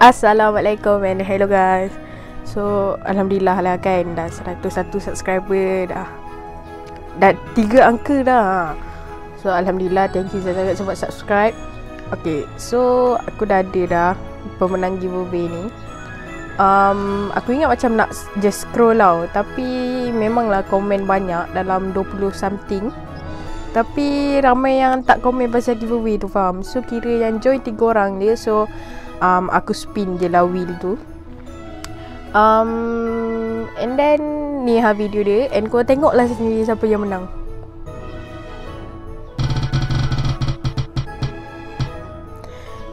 Assalamualaikum and hello guys. So Alhamdulillah lah kan? Dah 101 subscriber dah. Dah 3 angka dah. So Alhamdulillah Thank you sangat sebab subscribe. Okay So Aku dah ada dah Pemenang giveaway ni. Um, Aku ingat macam nak Just scroll tau. Tapi Memanglah komen banyak Dalam 20 something tapi ramai yang tak komen pasal giveaway tu faham? So kira yang join 3 orang je So um, aku spin je lah wheel tu. Um, And then ni ha video dia And kau tengok lah sendiri siapa yang menang.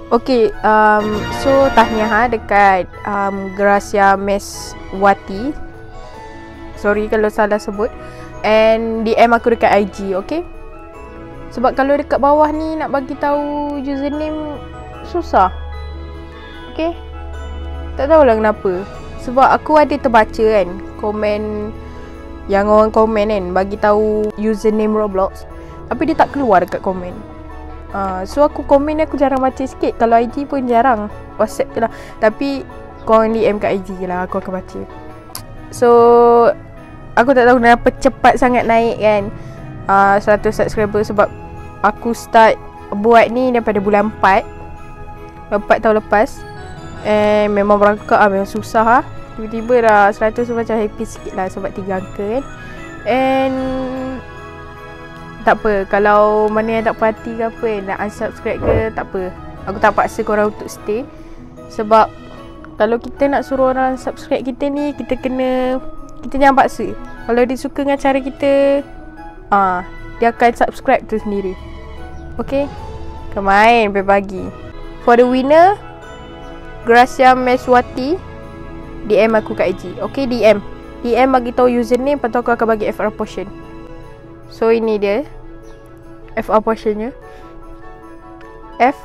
Okay, um, so tahniah ha dekat um, Gracia Meswati Sorry kalau salah sebut. And DM aku dekat IG, okay? Sebab kalau dekat bawah ni nak bagi tahu username susah. Okay? Tak tahulah kenapa. Sebab aku ada terbaca kan komen yang orang komen kan bagi tahu username Roblox. Tapi dia tak keluar dekat komen. Uh, so aku komen ni aku jarang baca sikit Kalau IG pun jarang WhatsApp je lah Tapi Korang DM kat IG je lah Aku akan baca So Aku tak tahu kenapa cepat sangat naik kan uh, 100 subscriber Sebab Aku start Buat ni daripada bulan 4 4 tahun lepas. And memang berangkat ah Memang susah lah Tiba-tiba dah 100 tu macam happy sikit lah Sebab 3 angka kan. And tak apa Kalau mana yang tak perhati ke apa Nak unsubscribe ke Tak apa. Aku tak paksa korang untuk stay. Sebab Kalau kita nak suruh orang subscribe kita ni Kita kena Kita jangan paksa. Kalau dia suka dengan cara kita ah, Dia akan subscribe tu sendiri. Okay? Kau main pagi For the winner Gracia Meswati DM aku kat IG Okay DM DM bagi tahu username Lepas tu aku akan bagi FR portion. So ini dia. FR portionnya. F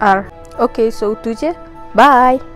R. Okay so tu je. Bye